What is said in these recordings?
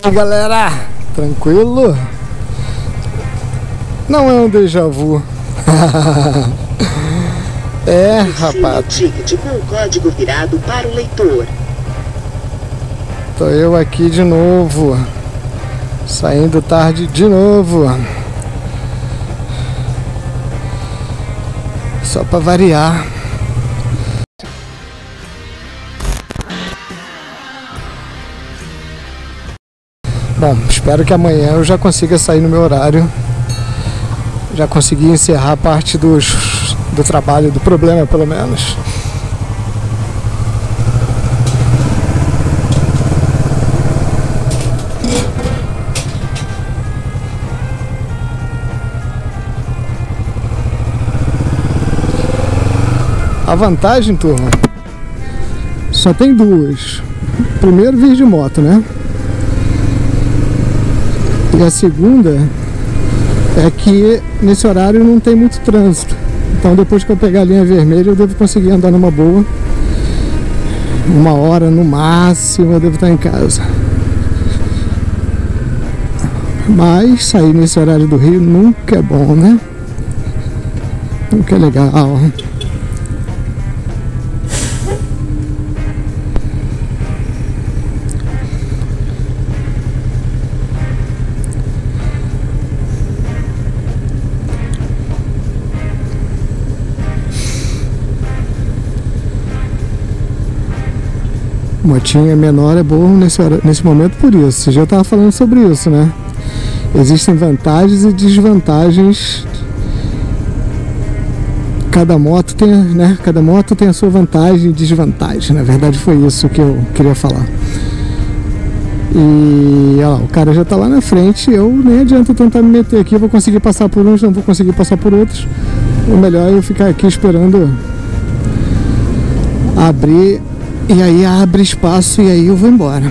Fala galera, tranquilo? Não é um déjà vu. é, rapaz. ticket com o código virado para o leitor. Tô eu aqui de novo. Saindo tarde de novo. Só pra variar. Bom, espero que amanhã eu já consiga sair no meu horário. Já consegui encerrar parte dos, do trabalho, do problema pelo menos. A vantagem, turma, só tem duas. Primeiro, vir de moto, né? E a segunda é que nesse horário não tem muito trânsito. Então depois que eu pegar a linha vermelha eu devo conseguir andar numa boa. Uma hora no máximo eu devo estar em casa. Mas sair nesse horário do Rio nunca é bom, né? Nunca é legal. Motinha menor é bom nesse, nesse momento por isso. Já estava falando sobre isso, né? Existem vantagens e desvantagens. Cada moto tem, né? Cada moto tem a sua vantagem e desvantagem. Na verdade foi isso que eu queria falar. E ó, o cara já está lá na frente, eu nem adianta tentar me meter aqui, vou conseguir passar por uns, não vou conseguir passar por outros. O melhor é eu ficar aqui esperando abrir e aí abre espaço e aí eu vou embora.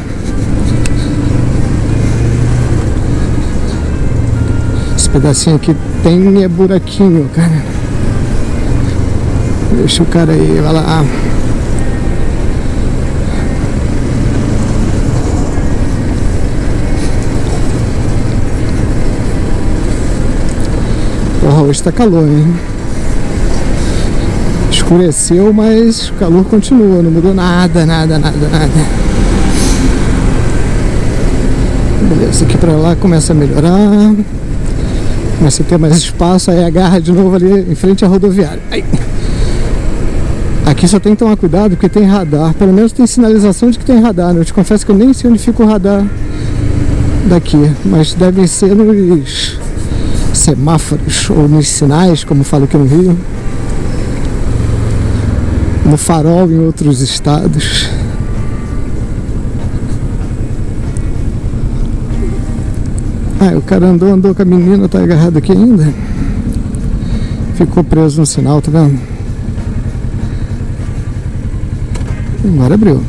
Esse pedacinho aqui tem é buraquinho, cara. Deixa o cara aí, vai lá. Porra, hoje tá calor, hein? Escureceu, mas o calor continua, não mudou nada, nada, nada, nada. Beleza, aqui pra lá começa a melhorar. Começa a ter mais espaço, aí agarra de novo ali em frente à rodoviária. Aí. Aqui só tem que tomar cuidado porque tem radar, pelo menos tem sinalização de que tem radar. Né? Eu te confesso que eu nem sei onde fica o radar daqui, mas devem ser nos semáforos ou nos sinais, como falo aqui no Rio no farol em outros estados. Ah, o cara andou, andou com a menina, tá agarrado aqui ainda. Ficou preso no sinal, tá vendo? Agora abriu.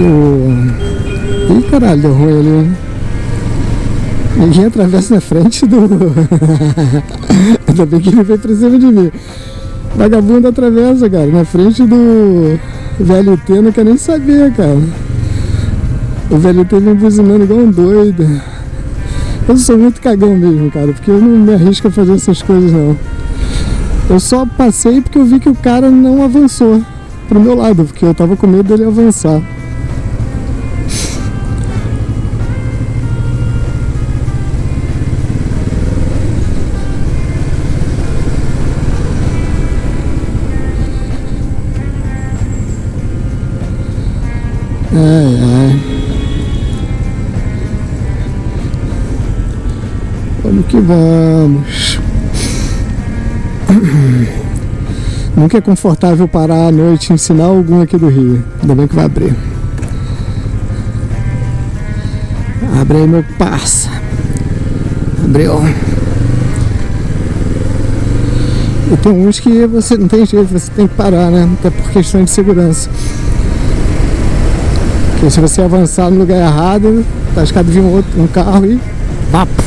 O... Ih, caralho, deu ruim ali. Ninguém atravessa na frente do... Ainda bem que ele veio pra cima de mim. Vagabundo atravessa, cara, na frente do VLT, não quer nem saber, cara. O VLT vem buzinando igual um doido. Eu sou muito cagão mesmo, cara, porque eu não me arrisco a fazer essas coisas, não. Eu só passei porque eu vi que o cara não avançou pro meu lado, porque eu tava com medo dele avançar. Ai, ai. Vamos que vamos. Nunca é confortável parar à noite em sinal algum aqui do Rio. Ainda bem que vai abrir. Abre aí, meu parça. Abriu. E tem uns que você não tem jeito, você tem que parar, né? Até por questão de segurança. Porque se você avançar no lugar errado, tá escado vir um, outro, um carro e vapo.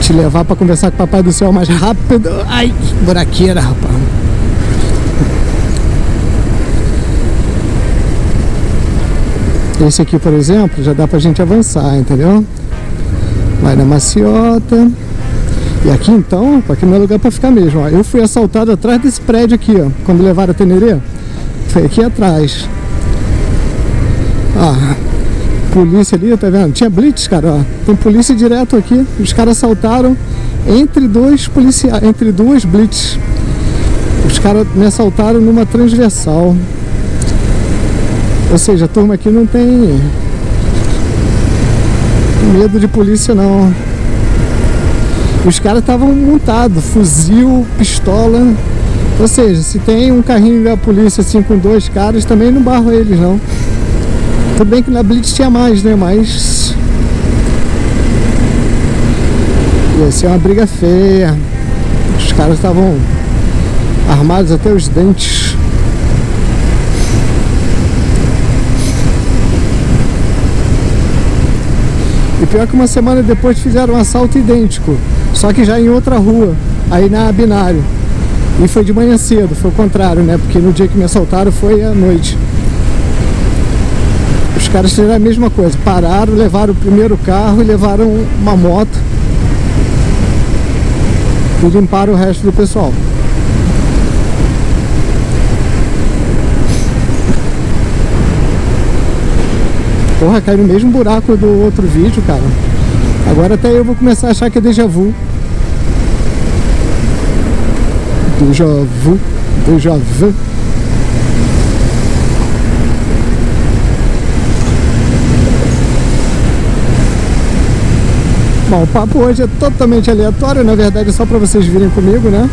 Te levar para conversar com o papai do céu mais rápido. Ai, que buraqueira, rapaz. Esse aqui, por exemplo, já dá pra gente avançar, entendeu? Vai na maciota. E aqui então, aqui não é lugar pra ficar mesmo. Ó. Eu fui assaltado atrás desse prédio aqui, ó. Quando levaram a Tenerê. Foi aqui atrás. Ah, polícia ali, tá vendo? Tinha blitz, cara, ó. Tem polícia direto aqui. Os caras assaltaram entre dois policiais, entre duas blitz. Os caras me assaltaram numa transversal. Ou seja, a turma aqui não tem medo de polícia não. Os caras estavam montados, fuzil, pistola. Ou seja, se tem um carrinho da polícia assim com dois caras, também não barro eles não. Tudo bem que na Blitz tinha mais, né? Mas. Ia ser uma briga feia. Os caras estavam armados até os dentes. E pior que uma semana depois fizeram um assalto idêntico, só que já em outra rua, aí na binário. E foi de manhã cedo, foi o contrário, né? Porque no dia que me assaltaram foi à noite. Os caras fizeram a mesma coisa, pararam, levaram o primeiro carro e levaram uma moto e limparam o resto do pessoal. Porra, caiu no mesmo buraco do outro vídeo, cara. Agora até eu vou começar a achar que é déjà vu. Déjà vu. Déjà vu. Bom, o papo hoje é totalmente aleatório, na verdade é só para vocês virem comigo, né?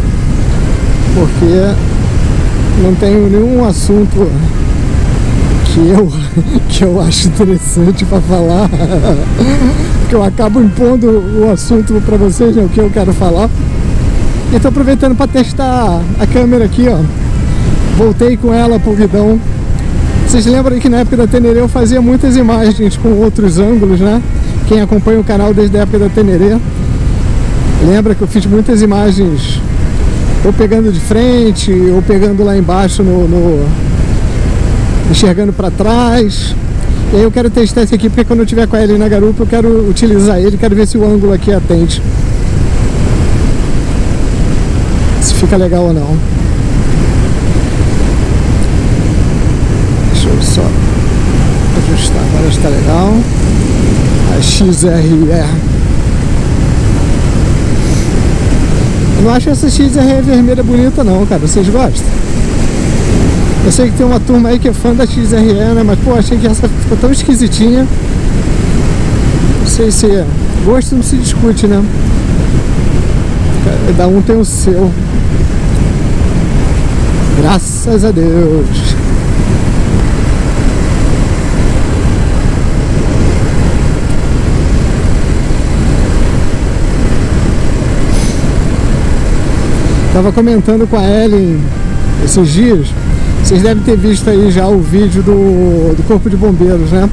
Porque não tenho nenhum assunto que eu, que eu acho interessante para falar, que eu acabo impondo o assunto para vocês, né, o que eu quero falar. E estou aproveitando para testar a câmera aqui, ó. Voltei com ela pro guidão. Vocês lembram que na época da Tenerê eu fazia muitas imagens com outros ângulos, né? Quem acompanha o canal desde a época da Tenerê lembra que eu fiz muitas imagens ou pegando de frente, ou pegando lá embaixo no, no enxergando para trás. E aí eu quero testar esse aqui porque quando eu tiver com ele na garupa eu quero utilizar ele, quero ver se o ângulo aqui atende. Se fica legal ou não. Deixa eu só ajustar, agora está legal. Eu não acho essa XRE vermelha bonita não, cara. Vocês gostam? Eu sei que tem uma turma aí que é fã da XRE, né? Mas, pô, achei que essa ficou tão esquisitinha. Não sei se é. Gosto não se discute, né? Cada um tem o seu. Graças a Deus. Tava comentando com a Ellen esses dias vocês devem ter visto aí já o vídeo do, do Corpo de Bombeiros, né?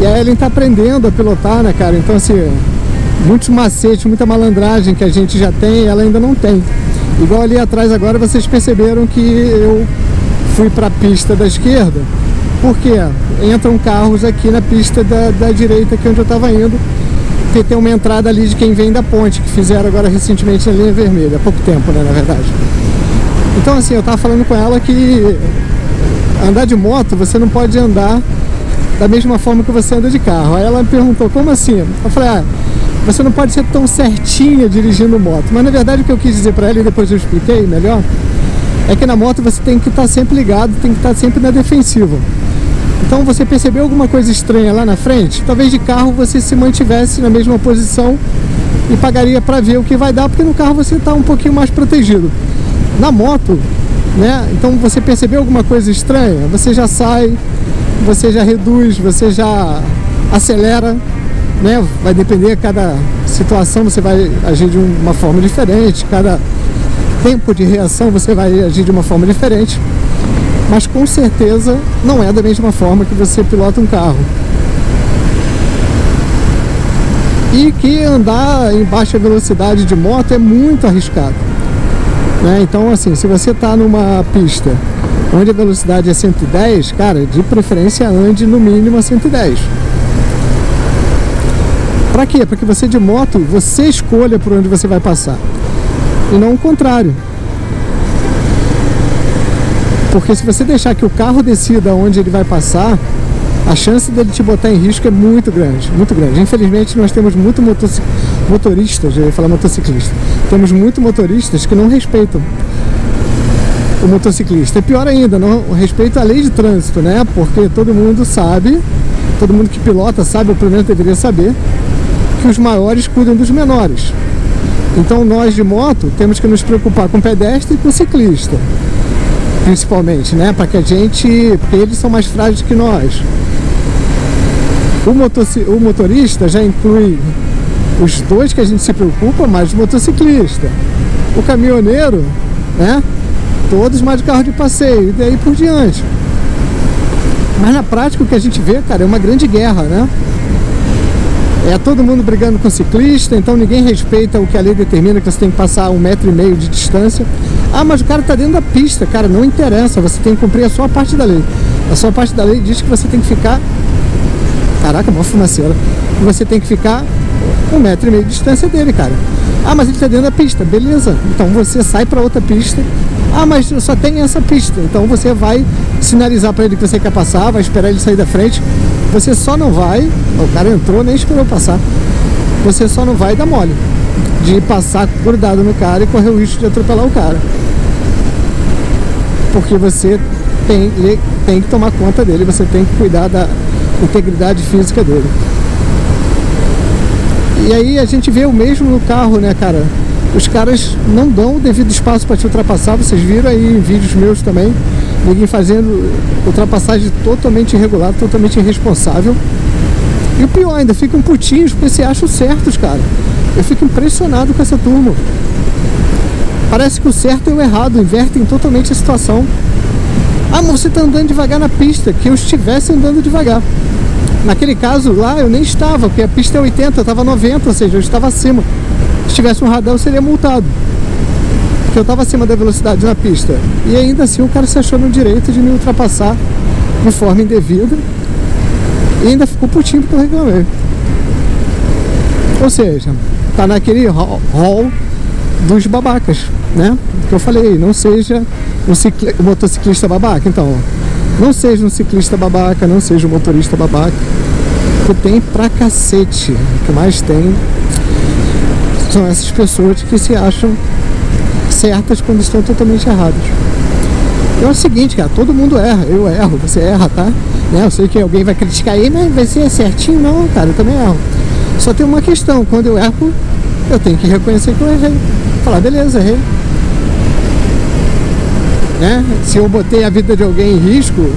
E a Ellen tá aprendendo a pilotar, né, cara? Então, assim, muitos macetes, muita malandragem que a gente já tem, ela ainda não tem. Igual ali atrás agora, vocês perceberam que eu fui para a pista da esquerda. Por quê? Entram carros aqui na pista da, da direita, que é onde eu estava indo. Porque tem uma entrada ali de quem vem da ponte, que fizeram agora recentemente na linha vermelha, há pouco tempo, né, na verdade. Então assim, eu tava falando com ela que andar de moto você não pode andar da mesma forma que você anda de carro. Aí ela me perguntou, como assim? Eu falei, ah, você não pode ser tão certinha dirigindo moto. Mas na verdade o que eu quis dizer para ela, e depois eu expliquei melhor, é que na moto você tem que estar tá sempre ligado, tem que estar tá sempre na defensiva. Então você percebeu alguma coisa estranha lá na frente? Talvez de carro você se mantivesse na mesma posição e pagaria para ver o que vai dar, porque no carro você está um pouquinho mais protegido na moto, né? Então você percebeu alguma coisa estranha, você já sai, você já reduz, você já acelera, né? Vai depender cada situação, você vai agir de uma forma diferente, cada tempo de reação você vai agir de uma forma diferente. Mas com certeza não é da mesma forma que você pilota um carro. E que andar em baixa velocidade de moto é muito arriscado. Né? Então, assim, se você está numa pista onde a velocidade é 110, cara, de preferência ande no mínimo a 110. Para quê? Para que você de moto, você escolha por onde você vai passar. E não o contrário. Porque se você deixar que o carro decida onde ele vai passar, a chance dele te botar em risco é muito grande, muito grande. Infelizmente nós temos muito motoristas, eu ia falar motociclista, temos muito motoristas que não respeitam o motociclista. É pior ainda, não respeita a lei de trânsito, né? Porque todo mundo sabe, todo mundo que pilota sabe, ou pelo menos deveria saber, que os maiores cuidam dos menores. Então nós de moto temos que nos preocupar com pedestre e com ciclista, principalmente, né? Para que a gente, eles são mais frágeis que nós. O, motor, o motorista já inclui os dois que a gente se preocupa, mais o motociclista. O caminhoneiro, né? Todos mais de carro de passeio e daí por diante. Mas na prática o que a gente vê, cara, é uma grande guerra, né? É todo mundo brigando com o ciclista, então ninguém respeita o que a lei determina, que você tem que passar um metro e meio de distância. Ah, mas o cara está dentro da pista, cara, não interessa, você tem que cumprir a sua parte da lei. A sua parte da lei diz que você tem que ficar. Caraca, mó fumaceira. Você tem que ficar um metro e meio de distância dele, cara. Ah, mas ele está dentro da pista, beleza. Então você sai para outra pista. Ah, mas só tem essa pista. Então você vai sinalizar para ele que você quer passar, vai esperar ele sair da frente. Você só não vai, o cara entrou, nem esperou passar. Você só não vai dar mole de passar grudado no cara e correr o risco de atropelar o cara. Porque você tem, tem que tomar conta dele, você tem que cuidar da integridade física dele. E aí a gente vê o mesmo no carro, né, cara? Os caras não dão o devido espaço para te ultrapassar, vocês viram aí em vídeos meus também Ninguém fazendo ultrapassagem totalmente irregular, totalmente irresponsável. E o pior ainda, ficam putinhos porque se acham certos, cara. Eu fico impressionado com essa turma. Parece que o certo é o errado, invertem totalmente a situação. Ah, você tá andando devagar na pista, que eu estivesse andando devagar. Naquele caso lá eu nem estava, porque a pista é 80, eu estava 90, ou seja, eu estava acima. Se tivesse um radar eu seria multado que eu estava acima da velocidade na pista. E ainda assim o cara se achou no direito de me ultrapassar de forma indevida e ainda ficou putinho porque eu reclamei. Ou seja, tá naquele hall dos babacas, né? Que eu falei, não seja um, cicl... um motociclista babaca. Então, não seja um ciclista babaca, não seja um motorista babaca. Que tem pra cacete. O que mais tem são essas pessoas que se acham certas quando estão totalmente erradas. É o seguinte, cara, todo mundo erra, eu erro, você erra, tá? Né? Eu sei que alguém vai criticar aí, mas vai ser certinho, não, cara, eu também erro. Só tem uma questão, quando eu erro, eu tenho que reconhecer que eu errei. Falar, beleza, errei. Né? Se eu botei a vida de alguém em risco,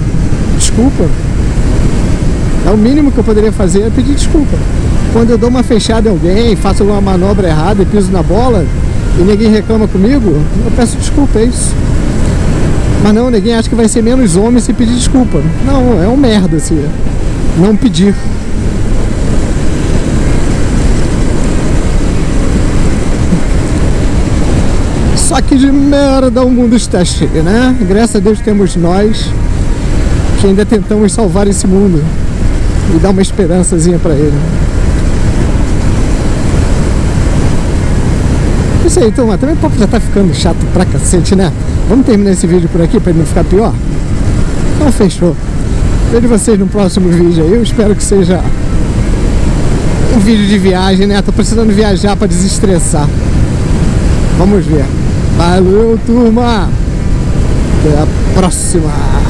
desculpa. É o mínimo que eu poderia fazer é pedir desculpa. Quando eu dou uma fechada em alguém, faço uma manobra errada e piso na bola, e ninguém reclama comigo, eu peço desculpa, é isso. Mas não, ninguém acha que vai ser menos homem se pedir desculpa. Não, é um merda assim, não pedir. Só que de merda o mundo está cheio, né? Graças a Deus temos nós que ainda tentamos salvar esse mundo e dar uma esperançazinha para ele. isso aí, turma. Também o papo já tá ficando chato pra cacete, né? Vamos terminar esse vídeo por aqui pra ele não ficar pior? Então fechou. Vejo vocês no próximo vídeo aí. Eu espero que seja um vídeo de viagem, né? Tô precisando viajar pra desestressar. Vamos ver. Valeu, turma! Até a próxima!